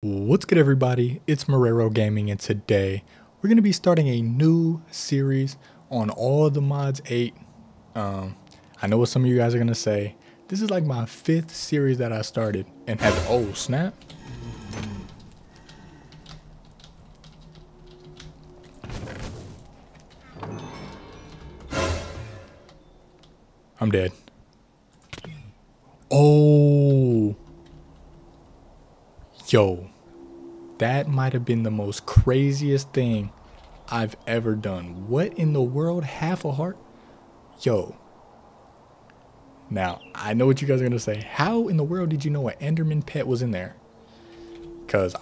What's good everybody? It's Marrero Gaming and today we're going to be starting a new series on all the mods 8. Um, I know what some of you guys are going to say. This is like my fifth series that I started and had, oh snap. I'm dead. Oh. Yo, that might have been the most craziest thing I've ever done. What in the world? Half a heart? Yo. Now, I know what you guys are going to say. How in the world did you know an Enderman pet was in there? Because,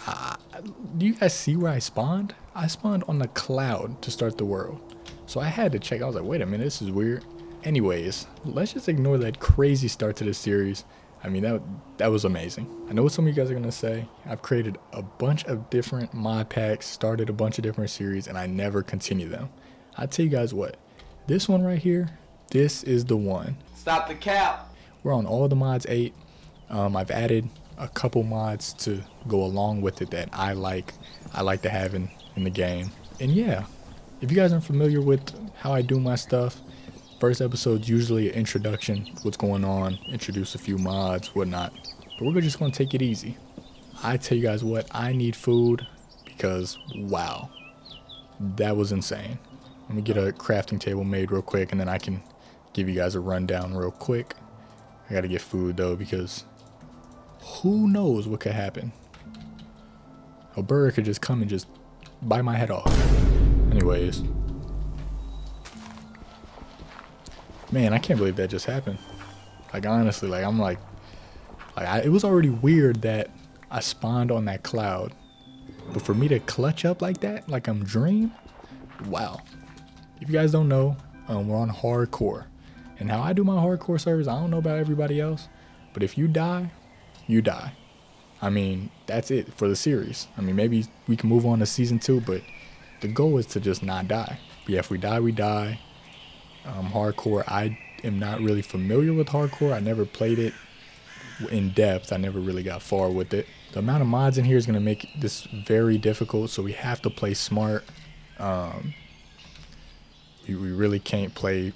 do you guys see where I spawned? I spawned on the cloud to start the world. So I had to check. I was like, wait a minute, this is weird. Anyways, let's just ignore that crazy start to this series. I mean, that that was amazing. I know what some of you guys are going to say. I've created a bunch of different mod packs, started a bunch of different series, and I never continue them. I tell you guys what, this one right here, this is the one. Stop the cap. We're on all the mods 8. Um, I've added a couple mods to go along with it that I like I like to have in, in the game. And yeah, if you guys aren't familiar with how I do my stuff, First episode's usually an introduction, what's going on, introduce a few mods, whatnot. But we're just gonna take it easy. I tell you guys what, I need food because wow, that was insane. Let me get a crafting table made real quick and then I can give you guys a rundown real quick. I gotta get food though because who knows what could happen. A bird could just come and just bite my head off. Anyways. Man, I can't believe that just happened. Like honestly, like I'm like, like I, it was already weird that I spawned on that cloud, but for me to clutch up like that, like I'm Dream, wow. If you guys don't know, um, we're on hardcore, and how I do my hardcore servers, I don't know about everybody else, but if you die, you die. I mean, that's it for the series. I mean, maybe we can move on to season two, but the goal is to just not die. But yeah, if we die, we die um, hardcore. I am not really familiar with hardcore. I never played it in depth. I never really got far with it. The amount of mods in here is going to make this very difficult, so we have to play smart. Um, we, we really can't play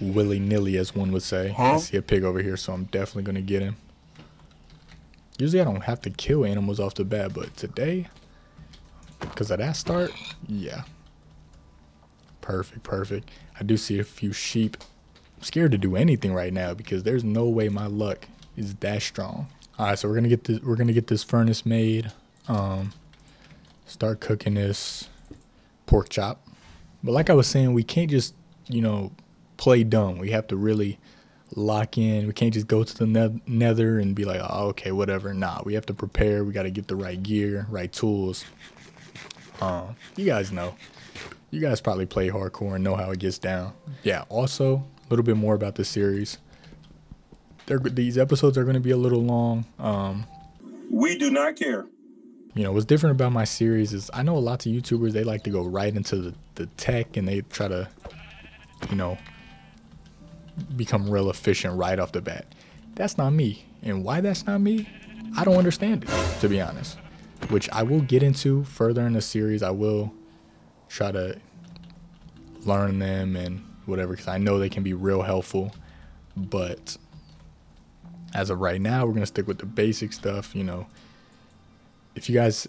willy-nilly, as one would say. Huh? I see a pig over here, so I'm definitely going to get him. Usually I don't have to kill animals off the bat, but today, because of that start, yeah. Perfect, perfect. I do see a few sheep. I'm scared to do anything right now because there's no way my luck is that strong. All right, so we're gonna get this. We're gonna get this furnace made. Um, start cooking this pork chop. But like I was saying, we can't just you know play dumb. We have to really lock in. We can't just go to the nether and be like, oh, okay, whatever. Nah, we have to prepare. We got to get the right gear, right tools. Um, you guys know. You guys probably play hardcore and know how it gets down. Yeah. Also, a little bit more about the series. They're, these episodes are going to be a little long. Um, we do not care. You know, what's different about my series is I know a lot of YouTubers they like to go right into the, the tech and they try to, you know, become real efficient right off the bat. That's not me. And why that's not me, I don't understand it, to be honest. Which I will get into further in the series. I will try to learn them and whatever because I know they can be real helpful. But as of right now, we're going to stick with the basic stuff. You know, if you guys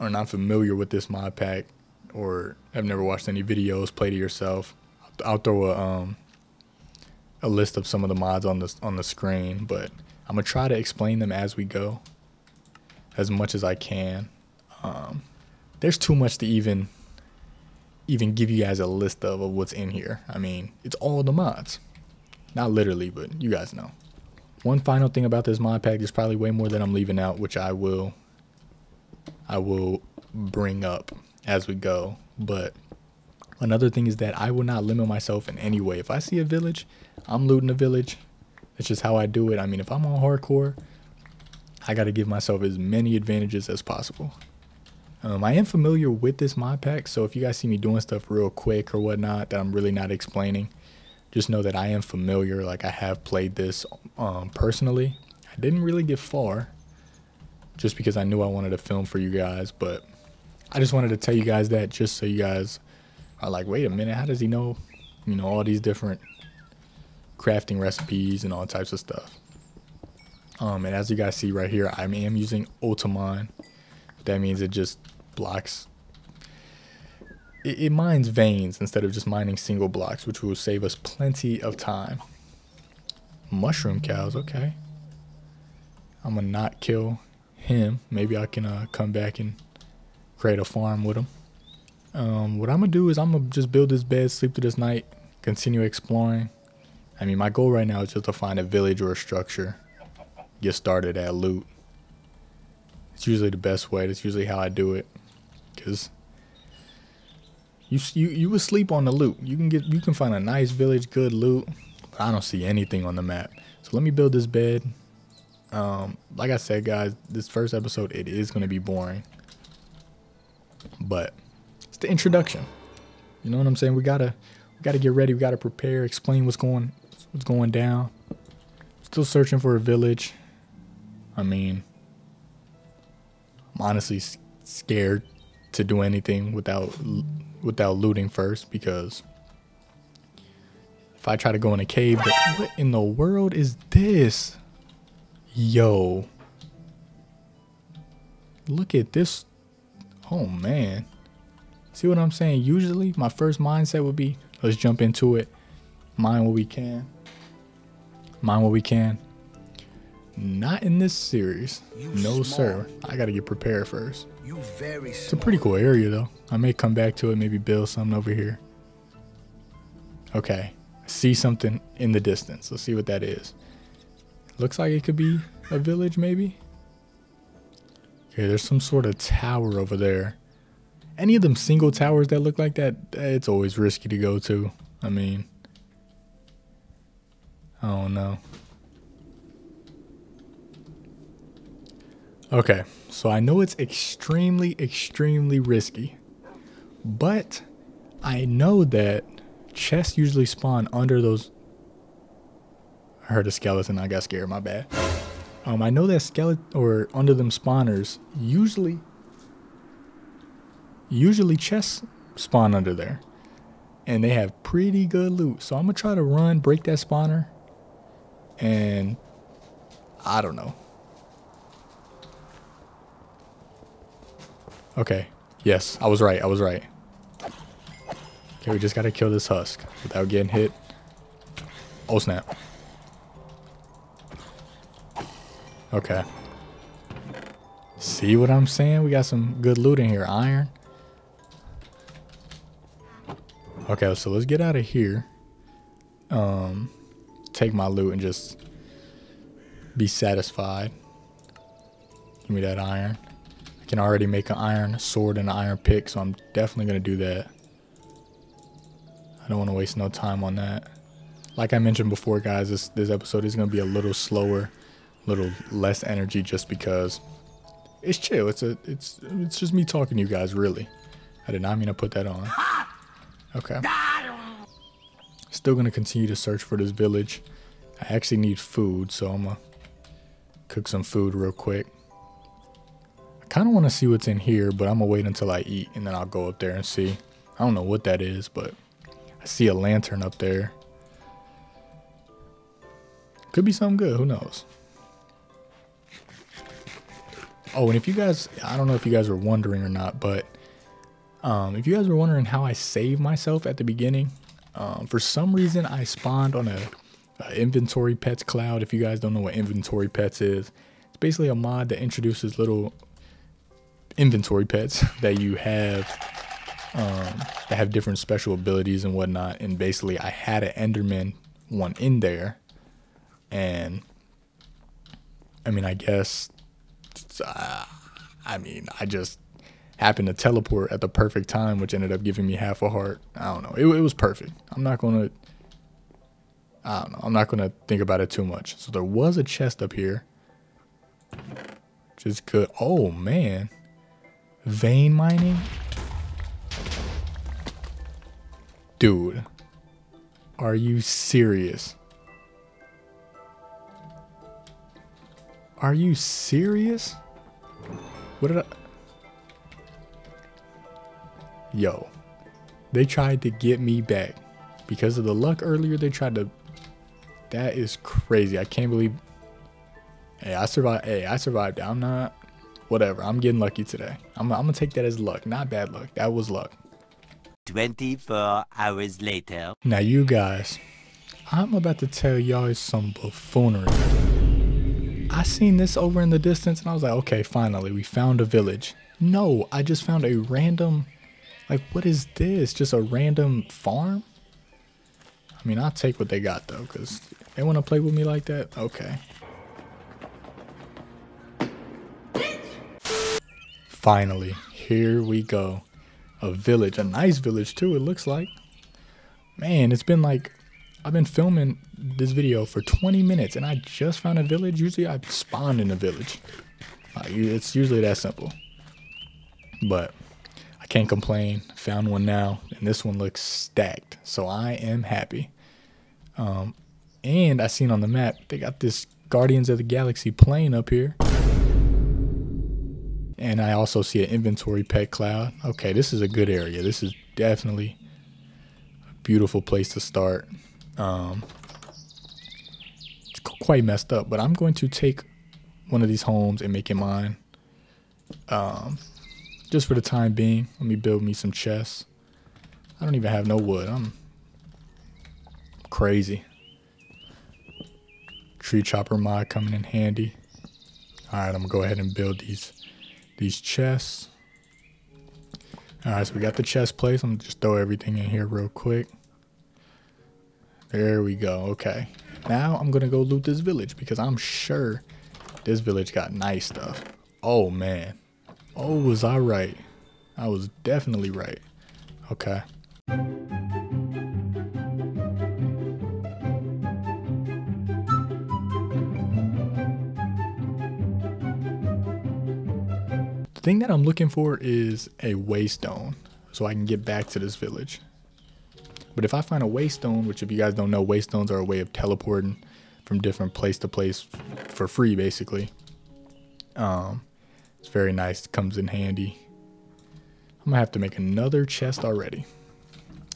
are not familiar with this mod pack or have never watched any videos, play it yourself, I'll throw a, um, a list of some of the mods on the, on the screen. But I'm going to try to explain them as we go as much as I can. Um, there's too much to even even give you guys a list of, of what's in here. I mean, it's all the mods. Not literally, but you guys know. One final thing about this mod pack, there's probably way more than I'm leaving out, which I will I will bring up as we go. But another thing is that I will not limit myself in any way. If I see a village, I'm looting a village. That's just how I do it. I mean, if I'm on hardcore, I got to give myself as many advantages as possible. Um, I am familiar with this mod pack, so if you guys see me doing stuff real quick or whatnot that I'm really not explaining, just know that I am familiar. Like I have played this um, personally. I didn't really get far, just because I knew I wanted to film for you guys. But I just wanted to tell you guys that just so you guys are like, wait a minute, how does he know, you know, all these different crafting recipes and all types of stuff. Um, and as you guys see right here, I am using Ultimine. That means it just blocks it, it mines veins instead of just mining single blocks, which will save us plenty of time. Mushroom cows, okay. I'm gonna not kill him. Maybe I can uh, come back and create a farm with him. Um, what I'm gonna do is I'm gonna just build this bed, sleep through this night, continue exploring. I mean, my goal right now is just to find a village or a structure, get started at loot. It's usually the best way. That's usually how I do it, cause you you you would sleep on the loot. You can get you can find a nice village, good loot. But I don't see anything on the map. So let me build this bed. Um, like I said, guys, this first episode it is gonna be boring, but it's the introduction. You know what I'm saying? We gotta we gotta get ready. We gotta prepare. Explain what's going what's going down. Still searching for a village. I mean, I'm honestly scared to do anything without without looting first because if I try to go in a cave, what in the world is this? Yo. Look at this. Oh man. See what I'm saying? Usually my first mindset would be let's jump into it. Mine what we can. Mine what we can. Not in this series. You no smart. sir. I gotta get prepared first. It's a pretty cool area though. I may come back to it, maybe build something over here. Okay. I see something in the distance. Let's see what that is. Looks like it could be a village maybe. Okay, there's some sort of tower over there. Any of them single towers that look like that, it's always risky to go to. I mean, I don't know. Okay, so I know it's extremely, extremely risky, but I know that chests usually spawn under those. I heard a skeleton. I got scared. My bad. Um, I know that skeleton or under them spawners usually, usually chests spawn under there, and they have pretty good loot. So I'm gonna try to run, break that spawner, and I don't know. Okay. Yes, I was right. I was right. Okay, we just gotta kill this husk without getting hit. Oh, snap. Okay. See what I'm saying? We got some good loot in here. Iron. Okay, so let's get out of here. Um, take my loot and just be satisfied. Give me that iron can already make an iron sword and an iron pick, so I'm definitely going to do that. I don't want to waste no time on that. Like I mentioned before, guys, this, this episode is going to be a little slower, a little less energy just because it's chill. It's a it's it's just me talking to you guys, really. I did not mean to put that on. Okay. Still going to continue to search for this village. I actually need food, so I'm going to cook some food real quick kind of want to see what's in here, but I'm going to wait until I eat and then I'll go up there and see. I don't know what that is, but I see a lantern up there. Could be something good. Who knows? Oh, and if you guys, I don't know if you guys were wondering or not, but um, if you guys were wondering how I save myself at the beginning, um, for some reason I spawned on a, a, inventory pets cloud. If you guys don't know what inventory pets is, it's basically a mod that introduces little inventory pets that you have um, that have different special abilities and whatnot. And basically, I had an Enderman one in there, and I mean, I guess, uh, I mean, I just happened to teleport at the perfect time, which ended up giving me half a heart. I don't know. It, it was perfect. I'm not gonna. I don't know. I'm not gonna think about it too much. So there was a chest up here, is good. Oh man. Vein mining? Dude. Are you serious? Are you serious? What did I... Yo. They tried to get me back. Because of the luck earlier, they tried to... That is crazy. I can't believe... Hey, I survived. Hey, I survived. I'm not... Whatever. I'm getting lucky today. I'm, I'm to take that as luck. Not bad luck. That was luck. 24 hours later. Now, you guys, I'm about to tell y'all some buffoonery. I seen this over in the distance and I was like, okay, finally, we found a village. No, I just found a random, like, what is this? Just a random farm? I mean, I'll take what they got though, because they want to play with me like that? Okay. Finally, here we go a village, a nice village too, it looks like. Man, it's been like, I've been filming this video for 20 minutes and I just found a village. Usually I spawned in a village. It's usually that simple. But I can't complain. Found one now and this one looks stacked. So I am happy. Um, and I seen on the map, they got this Guardians of the Galaxy plane up here. And I also see an inventory pet cloud. Okay, this is a good area. This is definitely a beautiful place to start. Um, it's quite messed up, but I'm going to take one of these homes and make it mine. Um, just for the time being, let me build me some chests. I don't even have no wood. I'm crazy. Tree chopper mod coming in handy. All right, I'm gonna go ahead and build these these chests. All right, so we got the chest place. I'm just throw everything in here real quick. There we go. Okay. Now I'm gonna go loot this village because I'm sure this village got nice stuff. Oh man. Oh, was I right? I was definitely right. Okay. Thing that I'm looking for is a waystone so I can get back to this village. But if I find a waystone, which if you guys don't know, waystones are a way of teleporting from different place to place for free, basically. Um, it's very nice. It comes in handy. I'm gonna have to make another chest already.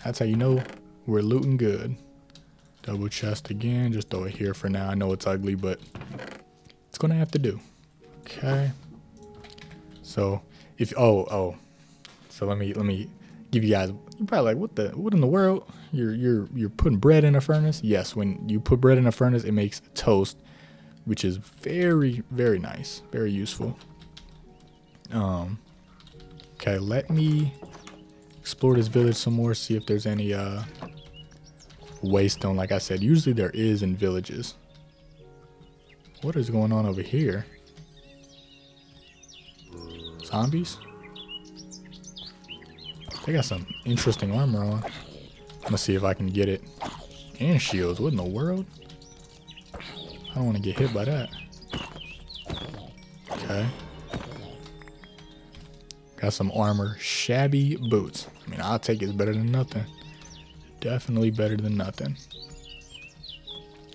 That's how you know we're looting good. Double chest again. Just throw it here for now. I know it's ugly, but it's gonna have to do. Okay. So if oh oh, so let me let me give you guys. You're probably like, what the what in the world? You're you're you're putting bread in a furnace? Yes, when you put bread in a furnace, it makes toast, which is very very nice, very useful. Um. Okay, let me explore this village some more. See if there's any uh waystone. Like I said, usually there is in villages. What is going on over here? Zombies? They got some interesting armor on. I'm gonna see if I can get it. And shields, what in the world? I don't want to get hit by that. Okay. Got some armor. Shabby boots. I mean, I'll take it. It's better than nothing. Definitely better than nothing.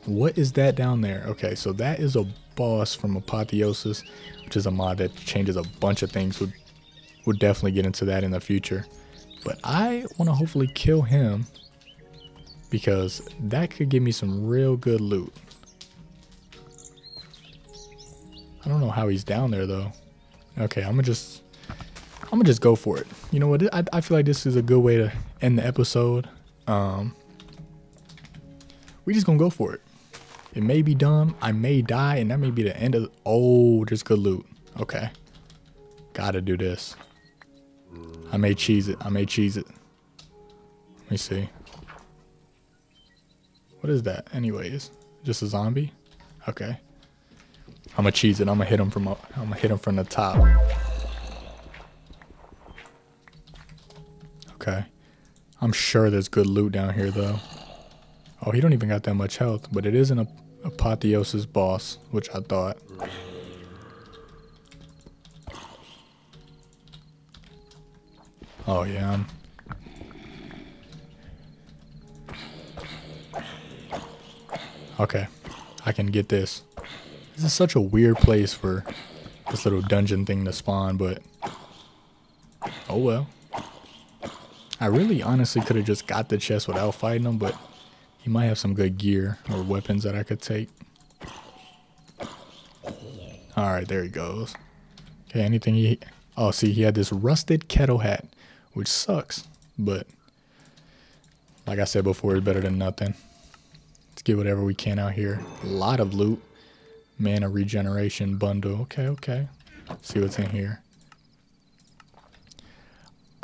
What is that down there? Okay, so that is a boss from Apotheosis which is a mod that changes a bunch of things. We'll, we'll definitely get into that in the future. But I want to hopefully kill him because that could give me some real good loot. I don't know how he's down there though. Okay, I'm gonna just I'm gonna just go for it. You know what? I, I feel like this is a good way to end the episode. Um, we just gonna go for it. It may be dumb. I may die, and that may be the end of. Oh, there's good loot. Okay. Gotta do this. I may cheese it. I may cheese it. Let me see. What is that, anyways? Just a zombie? Okay. I'm gonna cheese it. I'm gonna hit him from. I'm gonna hit him from the top. Okay. I'm sure there's good loot down here, though. Oh, he don't even got that much health, but it is an Apotheosis boss, which I thought. Oh, yeah. I'm okay, I can get this. This is such a weird place for this little dungeon thing to spawn, but oh well. I really honestly could have just got the chest without fighting them, but he might have some good gear or weapons that I could take. Alright, there he goes. Okay, anything he... Oh, see, he had this rusted kettle hat, which sucks, but like I said before, it's better than nothing. Let's get whatever we can out here. A lot of loot. Mana regeneration bundle. Okay, okay. See what's in here.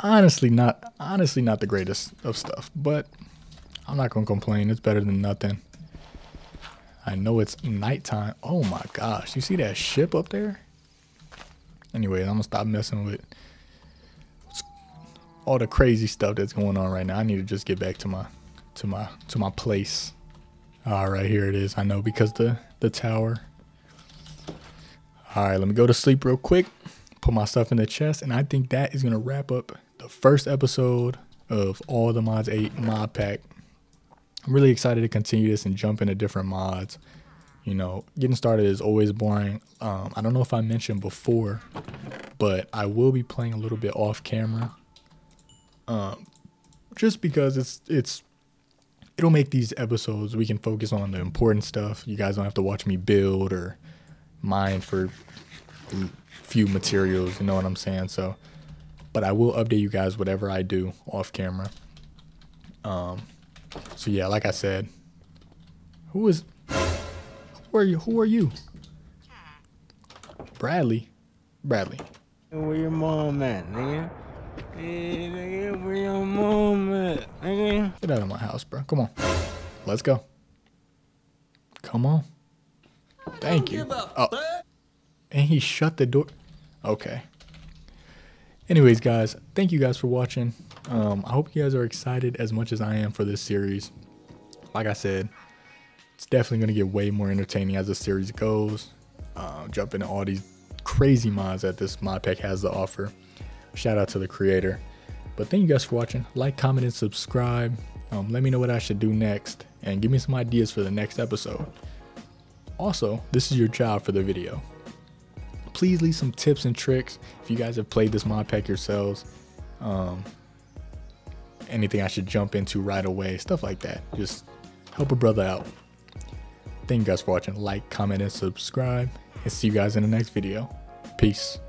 Honestly, not honestly not the greatest of stuff, but I'm not gonna complain. It's better than nothing. I know it's nighttime. Oh my gosh, you see that ship up there? Anyway, I'm gonna stop messing with all the crazy stuff that's going on right now. I need to just get back to my to my to my place. All right, here it is. I know because the the tower. All right, let me go to sleep real quick. Put my stuff in the chest, and I think that is gonna wrap up the first episode of all the mods 8 mod pack. I'm really excited to continue this and jump into different mods. You know, getting started is always boring. Um, I don't know if I mentioned before, but I will be playing a little bit off camera um, just because it's it's it'll make these episodes we can focus on the important stuff. You guys don't have to watch me build or mine for a few materials. You know what I'm saying? So, but I will update you guys whatever I do off camera. Um, so yeah, like I said, who is who are you? Who are you? Bradley. Bradley. Where your mom at, nigga? Hey, nigga, where your mom at, nigga? Get out of my house, bro. Come on. Let's go. Come on. Thank you. Oh. And he shut the door. Okay. Anyways, guys, thank you guys for watching. Um, I hope you guys are excited as much as I am for this series. Like I said, it's definitely going to get way more entertaining as the series goes. Uh, jump into all these crazy mods that this mod pack has to offer. Shout out to the creator. But thank you guys for watching. Like, comment, and subscribe. Um, let me know what I should do next and give me some ideas for the next episode. Also, this is your job for the video. Please leave some tips and tricks if you guys have played this mod pack yourselves. Um, anything I should jump into right away, stuff like that. Just help a brother out. Thank you guys for watching. Like, comment, and subscribe. And see you guys in the next video. Peace.